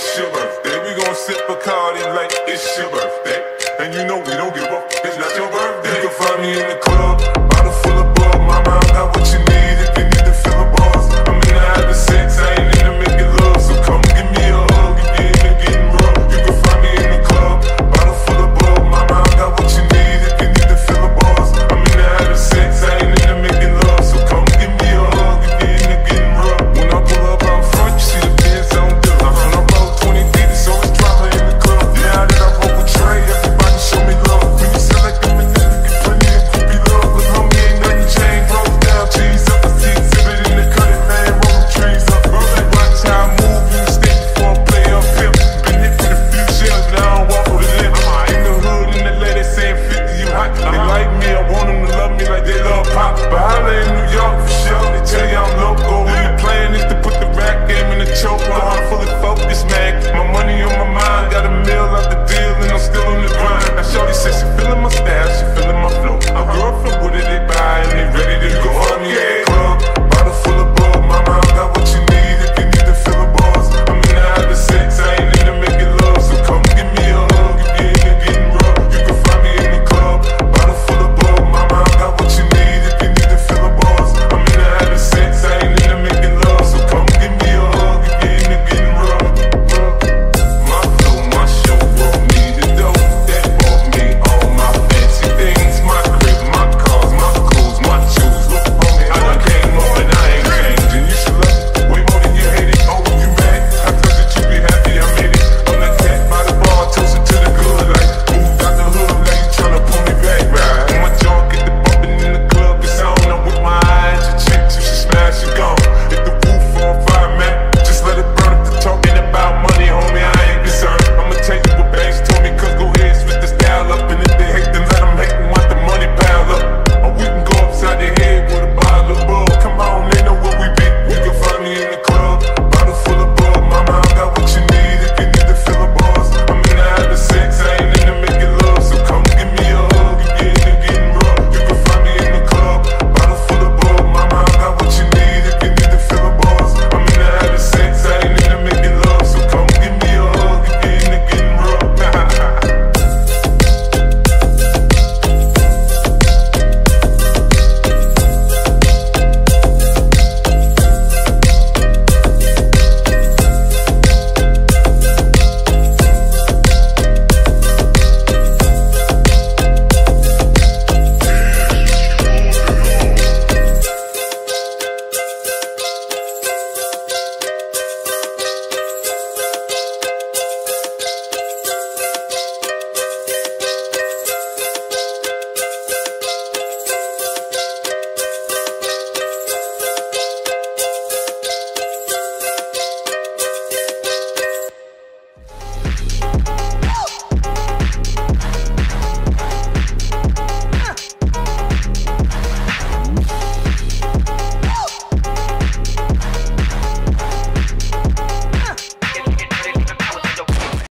it's your birthday. We gon' sip Bacardi like it's your birthday. And you know we don't give up, it's not your birthday. You can find me in the club.